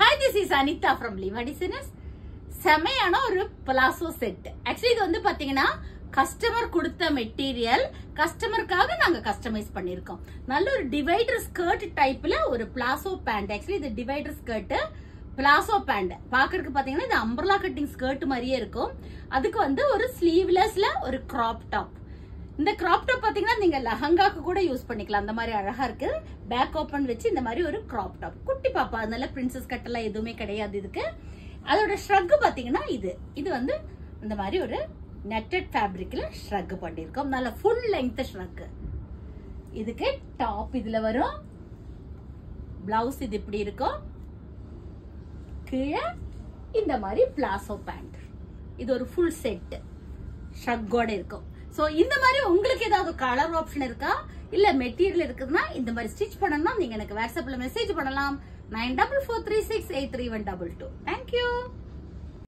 Hi this is Anitha from Liva designers செமையான ஒரு palazzo set actually இது வந்து பாத்தீங்கன்னா கஸ்டமர் கொடுத்த மெட்டீரியல் கஸ்டமருக்காக நாங்க கஸ்டமைஸ் பண்ணிருக்கோம். நல்ல ஒரு டிவைடர் ஸ்கர்ட் டைப்ல ஒரு பிளாசோ பேண்ட் ஆக்சுவலி இது டிவைடர் ஸ்கர்ட் பிளாசோ பேண்ட் பாக்குறதுக்கு பாத்தீங்கன்னா இது அம்பர்லா கட்டிங் ஸ்கர்ட் மாதிரியே இருக்கும். அதுக்கு வந்து ஒரு ஸ்லீவ்லெஸ்ல ஒரு கிராப் டாப் இந்த கிராப் டாப் பாத்தீங்கன்னா நீங்க லஹங்காக்கு கூட யூஸ் பண்ணிக்கலாம். அந்த மாதிரி அழகா இருக்கு. பேக் ஓபன் வச்சு இந்த மாதிரி ஒரு கிராப் டாப் குட்டி பாப்பா அதனால பிரின்சஸ் கட் எல்லாம் எதுவுமே கிடையாது இதுக்கு. அதோட ஷ்ரக் பாத்தீங்கன்னா இது. இது வந்து இந்த மாதிரி ஒரு நெட்டட் ஃபேப்ரிக்ல ஷ்ரக் பண்ணிருக்கோம். நல்ல ஃபுல் லெங்த் ஷ்ரக் இதுக்கு டாப் இதுல வரும். பிளவுஸ் இது இப்படி இருக்கும். கீழே இந்த மாதிரி பிளாசோ பேண்ட். இது ஒரு ஃபுல் செட் ஷக்கோட இருக்கும். சோ இந்த மாதிரி உங்களுக்கு ஏதாவது கலர் ஆப்ஷன் இருக்கா? இல்ல மெட்டீரியல் இருக்குதுன்னா இந்த மாதிரி ஸ்டிச் பண்ணணும்னா நீங்க எனக்கு வாட்ஸ்அப்ல மெசேஜ் பண்ணலாம். Nine double four three six eight three one double two. Thank you